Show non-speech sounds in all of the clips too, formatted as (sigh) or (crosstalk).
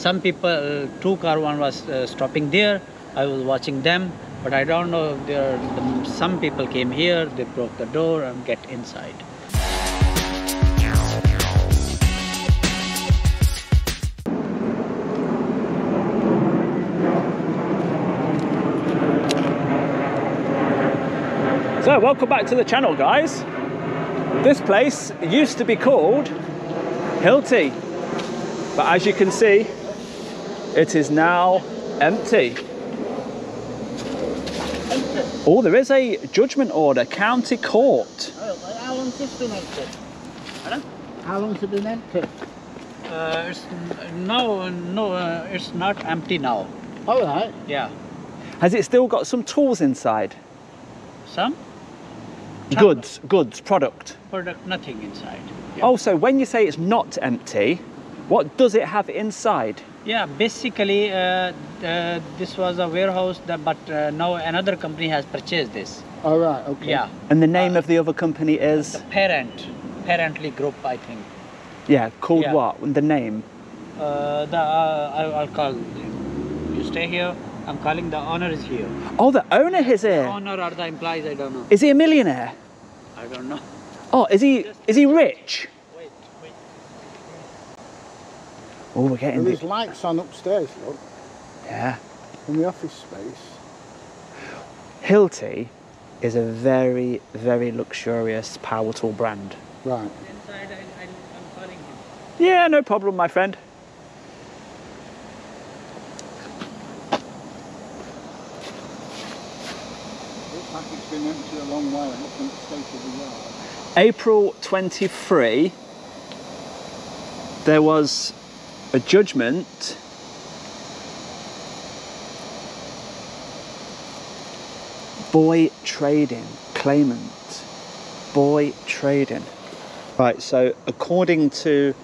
some people, uh, two caravan was uh, stopping there. I was watching them, but I don't know. if There, the, some people came here. They broke the door and get inside. So, welcome back to the channel, guys. This place used to be called Hilti, but as you can see, it is now empty. Oh, there is a judgment order, county court. How long has it been empty? How long's it been empty? Uh, it's no, no, uh, it's not empty now. All right. Yeah, Has it still got some tools inside? some Goods, goods, product. product, nothing inside. Yeah. Oh, so when you say it's not empty, what does it have inside? Yeah, basically, uh, uh, this was a warehouse, that, but uh, now another company has purchased this. All right. Okay. Yeah, And the name of the other company is? the parent, parently group, I think. Yeah, called Yeah. what? The name? Uh, the uh, I, I'll call. You stay here. I'm calling the owner is here. Oh, the owner is here. Owner or the employees, I don't know. Is he a millionaire? I don't know. Oh, is he is he rich? Oh, we're Well, getting there's lights on upstairs, look, yeah. in the office space. Hilti is a very very luxurious power tool brand. Right. Inside, I, I, I'm calling him. Yeah, no problem, my friend. Looks like it's been empty a long while. Looking at the state of the yard. April 23, there was a judgment Boi Trading claimant Boi Trading right so according to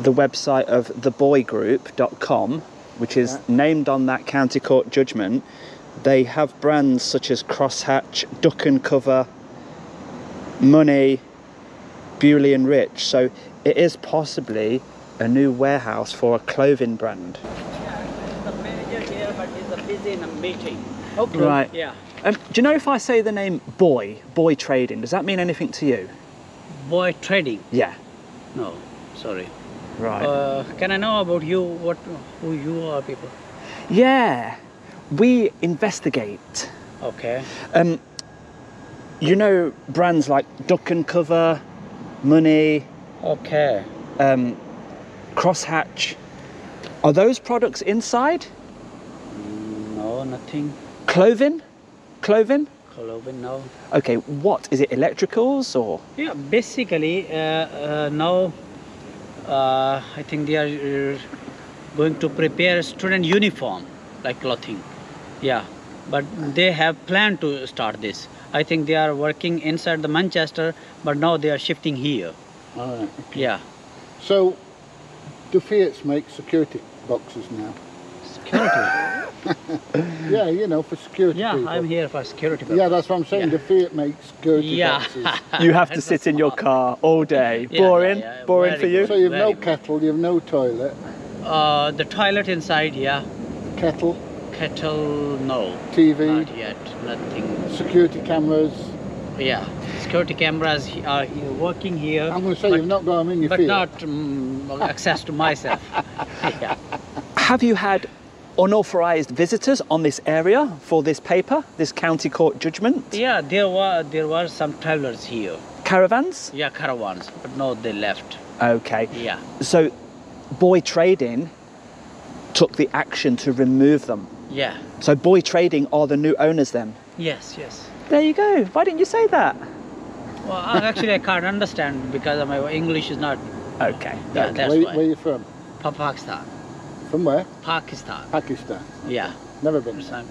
the website of theboigroup.com which is Yeah. named on that county court judgment they have brands such as crosshatch duck and cover money, Bewley and Ritch. So it is possibly a new warehouse for a clothing brand. The manager here, but he's busy in a meeting. Okay. Right. Yeah. Um, do you know if I say the name Boi, Boi Trading, does that mean anything to you? Boi trading. Yeah. No, sorry. Right. Uh, can I know about you? What, who you are, people? yeah. We investigate. Okay. Um, you know brands like Duck and Cover, Money, Okay. um, Crosshatch. Are those products inside? No, nothing. Clothing? Clothing? Clothing, no. Okay, what? Is it electricals or? Yeah, basically, uh, uh, now uh, I think they are uh, going to prepare student uniform, like clothing. Yeah, but they have planned to start this. I think they are working inside the Manchester, but now they are shifting here. All right. Yeah. So, do Fiat's make security boxes now? Security. (laughs) Yeah, you know, for security yeah, people. I'm here for security. Yeah, that's what I'm saying. Yeah. Do Fiat make security Yeah. boxes? (laughs) You have to sit in your car all day. Yeah, boring, yeah, yeah, boring very for you. So you've no Very good. kettle, you've no toilet. Uh, the toilet inside, yeah. Kettle, Kettle, no. TV, Not yet. Nothing. security cameras. Yeah. Security cameras are working here. I'm going to say but- you've not got them in your but Fiat. not um, access to myself. (laughs) yeah. Have you had unauthorized visitors on this area for this paper, this county court judgment? yeah, there were there were some travelers here. Caravans? Yeah, caravans, but no, they left. Okay. Yeah. So, Boi Trading took the action to remove them. Yeah. So, Boi Trading are the new owners then? Yes, yes. There you go. Why didn't you say that? Well, I- actually, I can't understand because my English is not. Okay. Yeah, that's where, why. where you from? Pa- Pakistan. From where? Pakistan. Pakistan. Yeah. Never been. there. Some-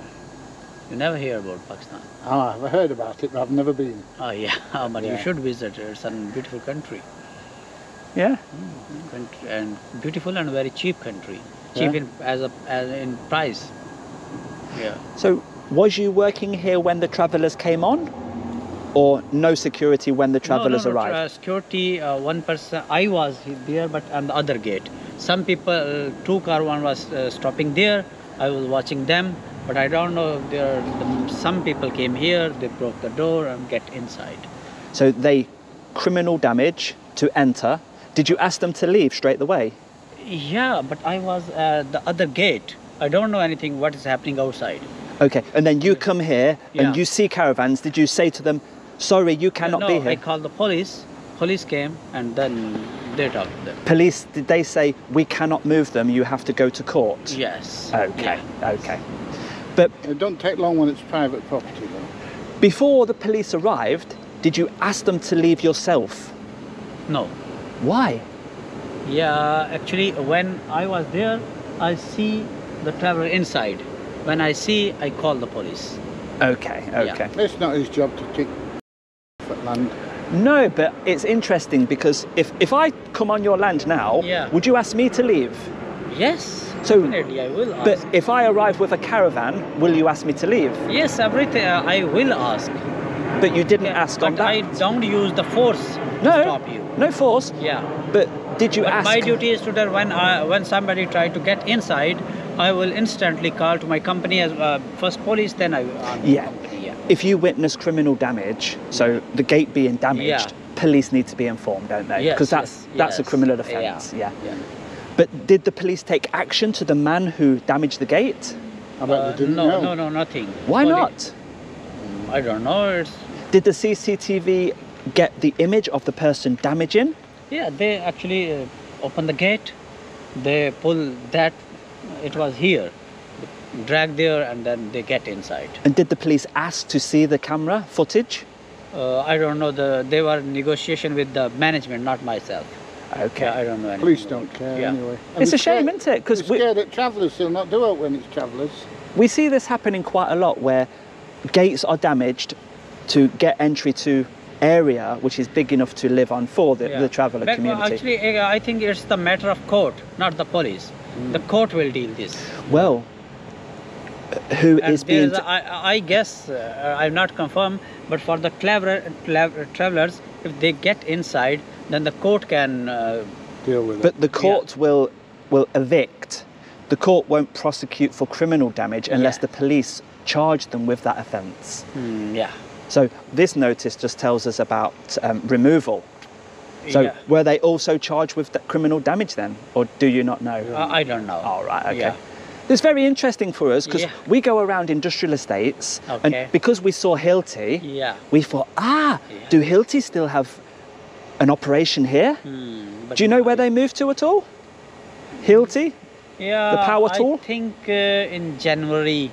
You never hear about Pakistan. Oh, I've heard about it, but I've never been. Oh yeah, (laughs) oh, but you should visit. It's a beautiful country. Yeah. Mm-hmm. Country- and beautiful and very cheap country. Cheap Yeah. in as a as in price. Yeah. So, was you working here when the travellers came on? Or no security when the travellers no, no, no, arrived? Uh, security, uh, one person. I was he- there, but on the other gate. some people, uh, two car one was uh, stopping there. I was watching them, but I don't know. if There, the, some people came here. They broke the door and get inside. So they criminal damage to enter. Did you ask them to leave straight away? Yeah, but I was at the other gate. I don't know anything what is happening outside. Okay, and then you come here Yeah. and you see caravans. Did you say to them, "Sorry, you cannot no, be I called the police. Police came and then they talked to them. Police did they say we cannot move them? You have to go to court. Yes. Okay, Yeah. okay. But It don't take long when it's private property though. before the police arrived, did you ask them to leave yourself? No. Why? Yeah, actually, when I was there, I see the traveler inside. When I see, I call the police. Okay, Yeah. okay. It's not his job to kick land. No, but it's interesting because if, if I come on your land now, Yeah. would you ask me to leave? Yes. So- definitely, I will ask. But if I arrive with a caravan, will you ask me to leave? yes, everything uh, I will ask. But you didn't Yeah, ask but on that. I don't use the force to no, stop you. no force. Yeah. But did you But ask? my duty is to that when I, when somebody try to get inside, I will instantly call to my company as uh, first police, then I on Yeah. company. Yeah. If you witness criminal damage, so the gate being damaged, Yeah. police need to be informed, don't they? Yes, Because that's yes, that's a criminal offence. Yeah. yeah. But did the police take action to the man who damaged the gate? I Uh, they no, know. no, no, nothing. Why Only- not? I don't know. It's Did the CCTV get the image of the person damaging? Yeah, they actually uh, open the gate. They pull that. It was here. Drag there, and then they get inside. And did the police ask to see the camera footage? Uh, I don't know. The they were in negotiation with the management, not myself. Okay. Yeah, I don't know. anything Police don't care Yeah. anyway. And It's they're a shame, scared- isn't it? 'Cause they're we- scared that travellers, they'll not do it when it's travellers. We see this happening quite a lot where gates are damaged to get entry to area which is big enough to live on for the, Yeah. the traveller But, community. Actually, uh, I think it's the matter of court, not the police. The court will deal this. well, who And is being there's a- I, I guess uh, I'm not confirmed, but for the clever, clever travelers, if they get inside, then the court can. Uh, Deal with it. but it. the court will will evict. The court won't prosecute for criminal damage unless Yeah. the police charge them with that offence. hmm, yeah. So this notice just tells us about um, removal. So yeah. were they also charged with criminal damage then, or do you not know? I, I don't know. All right, okay. Yeah. It's very interesting for us because Yeah. we go around industrial estates, Okay. and because we saw Hilti, Yeah. we thought, ah, Yeah. do Hilti still have an operation here? Hmm, Do you know where they moved to at all? Hilti? Yeah. the power tool? I think uh, in January.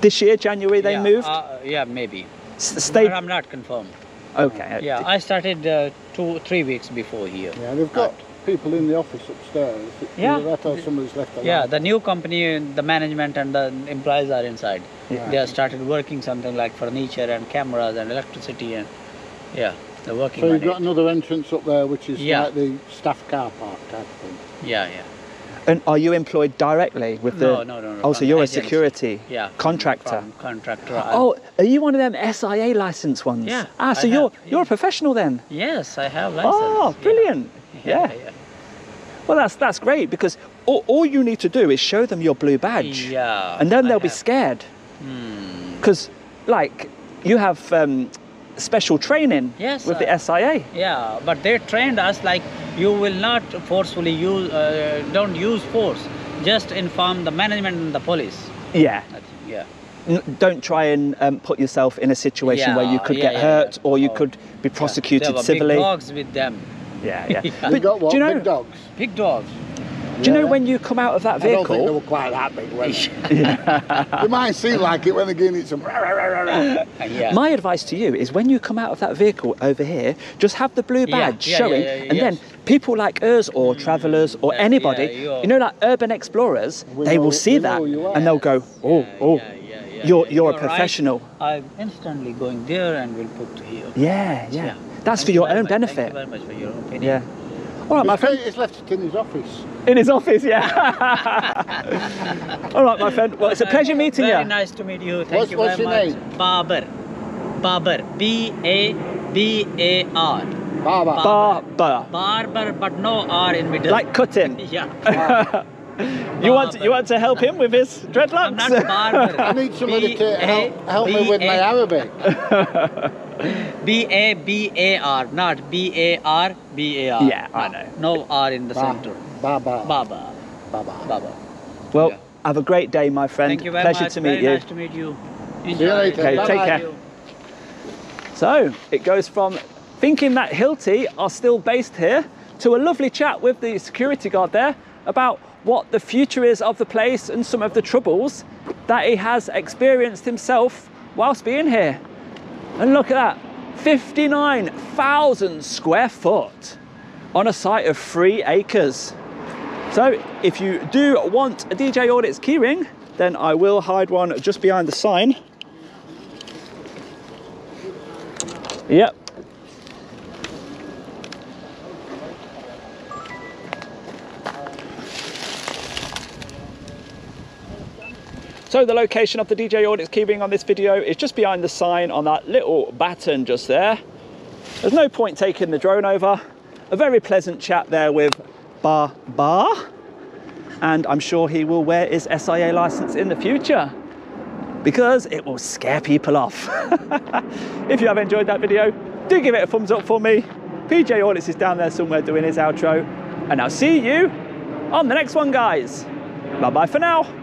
This year, January, they moved? Uh, yeah, maybe. S- stay. But I'm not confirmed. Okay. Yeah, I started uh, two, three weeks before here. Yeah, they've got people in the office upstairs. Yeah. That or somebody's left the Yeah, the new company, the management and the employees are inside. Yeah. They have started working something like furniture and cameras and electricity and yeah, they're working So you've got it. another entrance up there, which is Yeah. like the staff car park type thing. Yeah, yeah. And are you employed directly with the? No, no, no, no, Oh, so you're a security Yeah. contractor. Contractor. Oh, are you one of them SIA license ones? Yeah, Ah, so I you're have, you're a professional then. Yes, I have license. Oh, yeah. brilliant. (laughs) Yeah, Yeah. Well, that's that's great because all, all you need to do is show them your blue badge. Yeah, And then they'll be scared Hmm. because, like, you have um, special training Yes, with uh, the SIA. Yeah, but they trained us like you will not forcefully use, uh, don't use force. Just inform the management and the police. Yeah. Yeah. N- don't try and um, put yourself in a situation where you could yeah, get yeah, hurt yeah. or you Oh. could be prosecuted there civilly. Big dogs with them. Yeah, (laughs) yeah. Yeah. They But got what? do you know? Big dogs. Big dogs. Do you know when you come out of that vehicle? I don't think they were quite that big, were they? (laughs) they might seem like it when they're getting some. (laughs) yeah. My advice to you is when you come out of that vehicle over here, just have the blue badge yeah, yeah, showing, and yes. then people like us or mm. travellers or anybody, you're- know, like urban explorers, We they know- will see that you and they'll go, oh, oh, you're yeah. you're a right. professional. I'm instantly going there and will put to here. Yeah, yeah. That's Thank for your own much. Thank benefit. you very much for your opinion. Yeah. All right, my friend. it's left it in his office. In his office, yeah. (laughs) All right, my friend. Well, it's a uh, pleasure meeting Very you. Very nice to meet you. Thank What's- you what's very your much. name? Babar. Babar. B A B A R. Barber. Barber. Barber, but no R in middle. Like cutting. (laughs) yeah. (laughs) You want you want to help him with his I'm dreadlocks? not barber. I need somebody to help, help me with my Arabic. B A B A R, not B A R B A R. Yeah, I know. No R in the Ba- center. Baba. Baba. Baba. Baba. well, Yeah. have a great day, my friend. Thank you very Pleasure much. to meet very you. Nice to meet you. you Enjoy. later. Okay, take Bye-bye. care. So it goes from thinking that Hilti are still based here to a lovely chat with the security guard there about what the future is of the place and some of the troubles that he has experienced himself whilst being here. And look at that 59,000 square foot on a site of three acres. So if you do want a DJ Audits keyring, then I will hide one just behind the sign. Yep. So the location of the DJ Audits keyring on this video is just behind the sign on that little baton just there. There's no point taking the drone over. A very pleasant chat there with Bar Bar. And I'm sure he will wear his SIA license in the future because it will scare people off. (laughs) if you have enjoyed that video, do give it a thumbs up for me. PJ Audits is down there somewhere doing his outro. And I'll see you on the next one, guys. Bye bye for now.